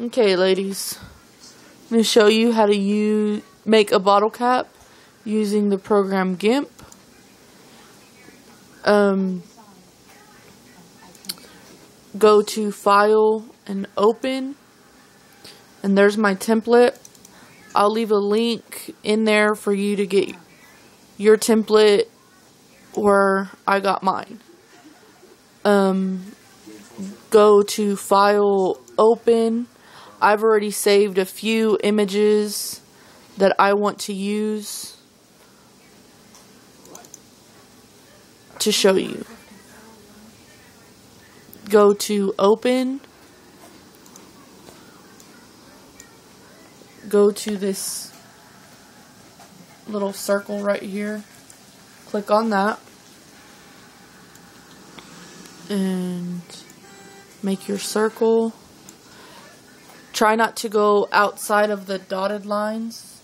Okay, ladies. I'm going to show you how to use, make a bottle cap using the program GIMP. Um, go to File and Open. And there's my template. I'll leave a link in there for you to get your template where I got mine. Um, go to File, Open. I've already saved a few images that I want to use to show you. Go to Open. Go to this little circle right here. Click on that. And make your circle. Try not to go outside of the dotted lines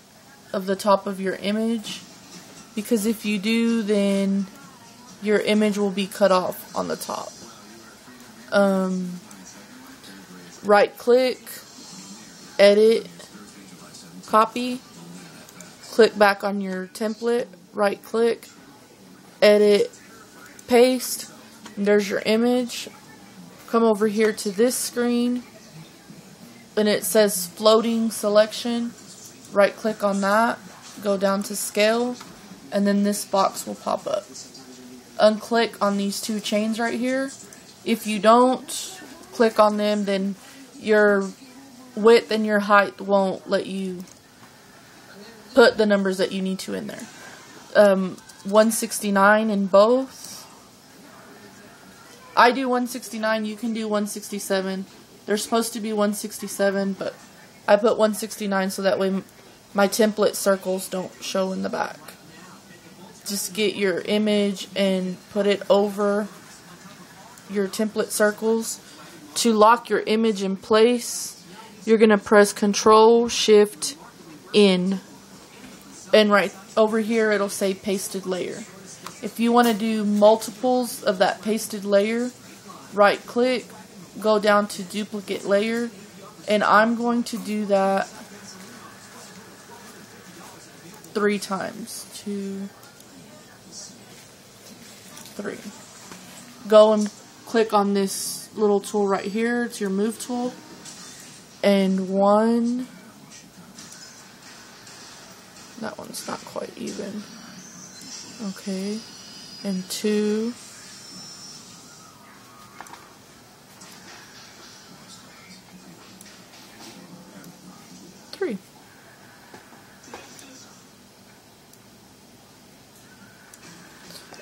of the top of your image because if you do then your image will be cut off on the top. Um, right click, edit, copy, click back on your template, right click, edit, paste, there's your image. Come over here to this screen and it says floating selection. Right click on that, go down to scale, and then this box will pop up. Unclick on these two chains right here. If you don't click on them, then your width and your height won't let you put the numbers that you need to in there. Um, 169 in both. I do 169, you can do 167. They're supposed to be 167, but I put 169 so that way my template circles don't show in the back. Just get your image and put it over your template circles. To lock your image in place, you're going to press Control Shift in. And right over here it'll say pasted layer. If you want to do multiples of that pasted layer, right click, go down to duplicate layer, and I'm going to do that three times. Two, three. Go and click on this little tool right here. It's your move tool. And one. That one's not quite even. Okay and two.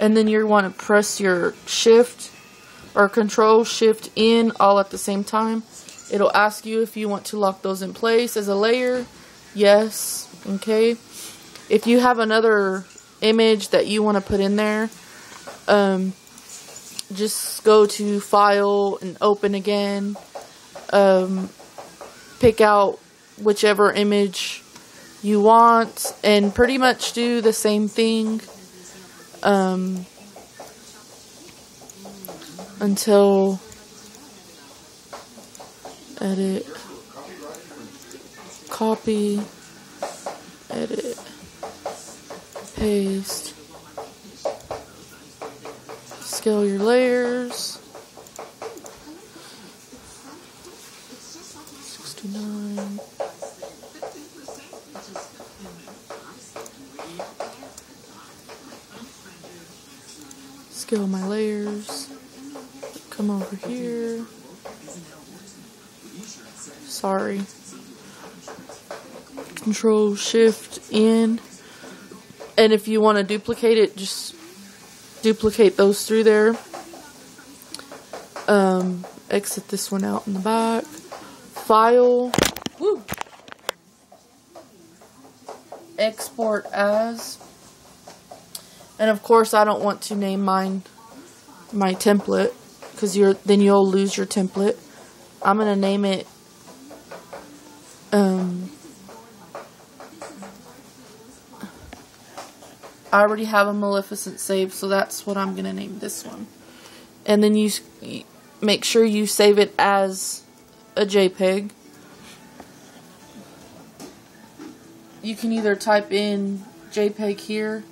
And then you want to press your shift or control shift in all at the same time. It'll ask you if you want to lock those in place as a layer. Yes. Okay. If you have another image that you want to put in there, um, just go to file and open again. Um, pick out whichever image you want and pretty much do the same thing um, until edit copy edit paste scale your layers. 69. Scale my layers. Come over here. Sorry. Control Shift in. And if you want to duplicate it, just duplicate those through there. Um, exit this one out in the back. File. Woo. Export as. And of course, I don't want to name mine my template because you're then you'll lose your template. I'm gonna name it. Um, I already have a Maleficent saved, so that's what I'm gonna name this one. And then you make sure you save it as a JPEG. You can either type in JPEG here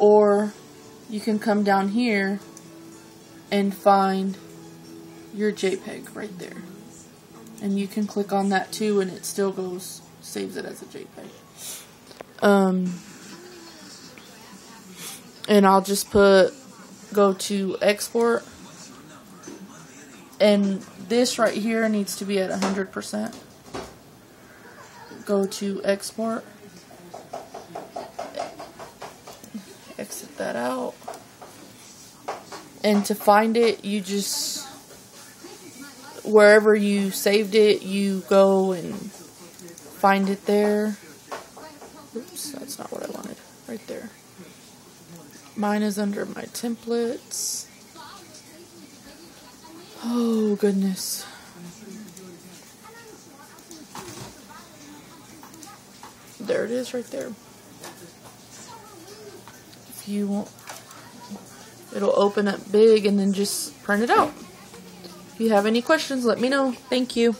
or you can come down here and find your JPEG right there. And you can click on that too and it still goes, saves it as a JPEG. Um, and I'll just put, go to export. And this right here needs to be at 100%. Go to export. Exit that out. And to find it, you just wherever you saved it, you go and find it there. Oops, that's not what I wanted. Right there. Mine is under my templates. Oh, goodness. There it is right there. You want, it'll open up big and then just print it out. If you have any questions, let me know. Thank you.